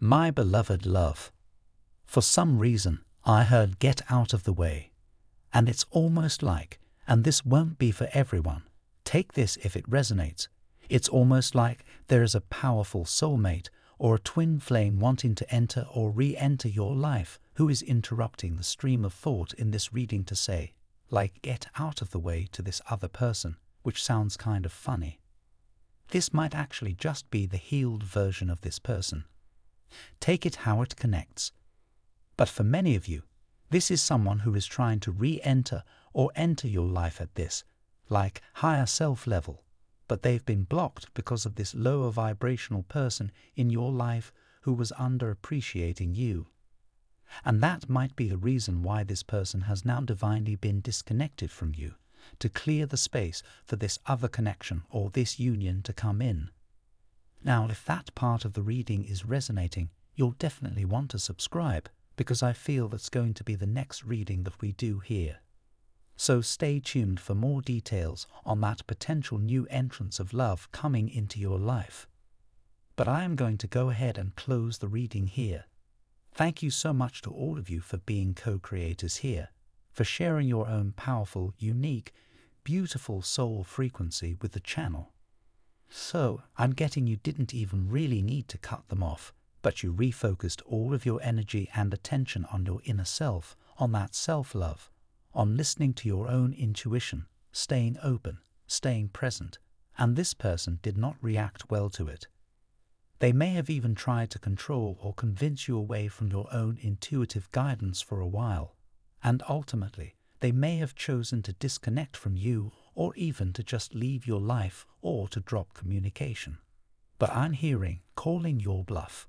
My beloved love, for some reason I heard get out of the way, and it's almost like, and this won't be for everyone, take this if it resonates, it's almost like there is a powerful soulmate or a twin flame wanting to enter or re enter your life who is interrupting the stream of thought in this reading to say, like, get out of the way to this other person, which sounds kind of funny. This might actually just be the healed version of this person. Take it how it connects. But for many of you, this is someone who is trying to re enter or enter your life at this, like, higher self level, but they've been blocked because of this lower vibrational person in your life who was underappreciating you. And that might be the reason why this person has now divinely been disconnected from you, to clear the space for this other connection or this union to come in. Now, if that part of the reading is resonating, you'll definitely want to subscribe because I feel that's going to be the next reading that we do here. So stay tuned for more details on that potential new entrance of love coming into your life. But I am going to go ahead and close the reading here. Thank you so much to all of you for being co creators here, for sharing your own powerful, unique, beautiful soul frequency with the channel. So, I'm getting you didn't even really need to cut them off, but you refocused all of your energy and attention on your inner self, on that self love on listening to your own intuition, staying open, staying present, and this person did not react well to it. They may have even tried to control or convince you away from your own intuitive guidance for a while, and ultimately they may have chosen to disconnect from you or even to just leave your life or to drop communication. But I'm hearing calling your bluff.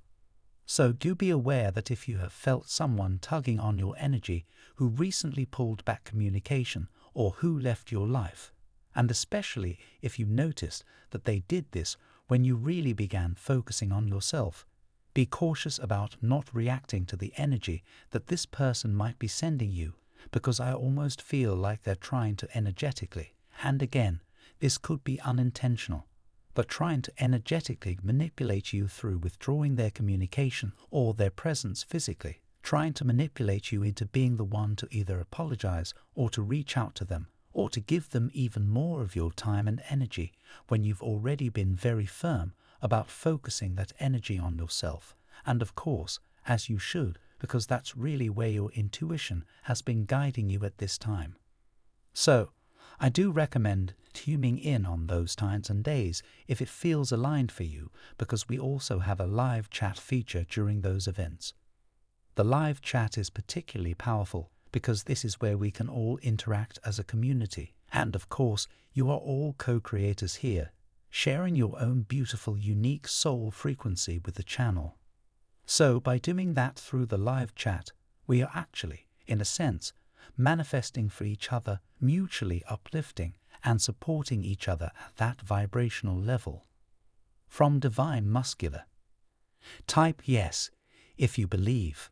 So do be aware that if you have felt someone tugging on your energy who recently pulled back communication or who left your life, and especially if you noticed that they did this when you really began focusing on yourself, be cautious about not reacting to the energy that this person might be sending you because I almost feel like they're trying to energetically, and again, this could be unintentional, but trying to energetically manipulate you through withdrawing their communication or their presence physically, trying to manipulate you into being the one to either apologize or to reach out to them or to give them even more of your time and energy when you've already been very firm about focusing that energy on yourself. And of course, as you should, because that's really where your intuition has been guiding you at this time. So, I do recommend tuning in on those times and days if it feels aligned for you, because we also have a live chat feature during those events. The live chat is particularly powerful because this is where we can all interact as a community. And of course, you are all co creators here, sharing your own beautiful, unique soul frequency with the channel. So, by doing that through the live chat, we are actually, in a sense, manifesting for each other, mutually uplifting and supporting each other at that vibrational level. From Divine Masculine. Type yes if you believe.